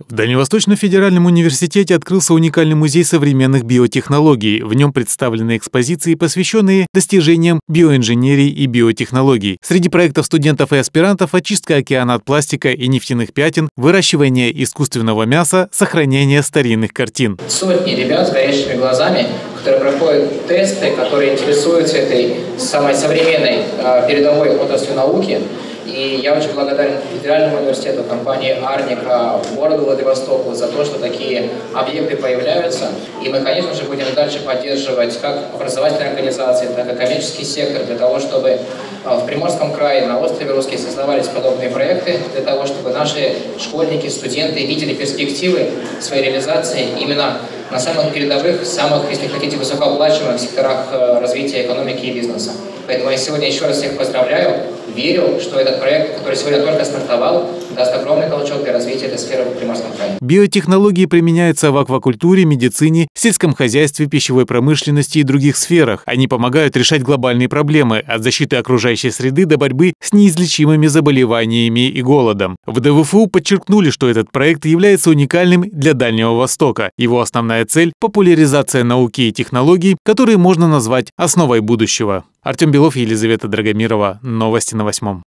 В Дальневосточном федеральном университете открылся уникальный музей современных биотехнологий. В нем представлены экспозиции, посвященные достижениям биоинженерии и биотехнологий. Среди проектов студентов и аспирантов очистка океана от пластика и нефтяных пятен, выращивание искусственного мяса, сохранение старинных картин. Сотни ребят с горящими глазами, которые проходят тесты, которые интересуются этой самой современной э, передовой отраслью науки, и я очень благодарен Федеральному университету, компании Арника, городу Владивостоку за то, что такие объекты появляются. И мы, конечно же, будем дальше поддерживать как образовательные организации, так и коммерческий сектор для того, чтобы а, в Приморском крае, на острове Русский создавались подобные проекты для того, чтобы наши школьники, студенты видели перспективы своей реализации именно на самых передовых, самых, если хотите, высокооплачиваемых секторах э, развития экономики и бизнеса. Поэтому я сегодня еще раз всех поздравляю, верю, что этот проект, который сегодня только стартовал, даст огромный толчок для развития этой сферы в Приморском крае. Биотехнологии применяются в аквакультуре, медицине, сельском хозяйстве, пищевой промышленности и других сферах. Они помогают решать глобальные проблемы от защиты окружающей среды до борьбы с неизлечимыми заболеваниями и голодом. В ДВФУ подчеркнули, что этот проект является уникальным для Дальнего Востока. Его основная цель – популяризация науки и технологий, которые можно назвать основой будущего. Артем Белов, Елизавета Драгомирова. Новости на восьмом.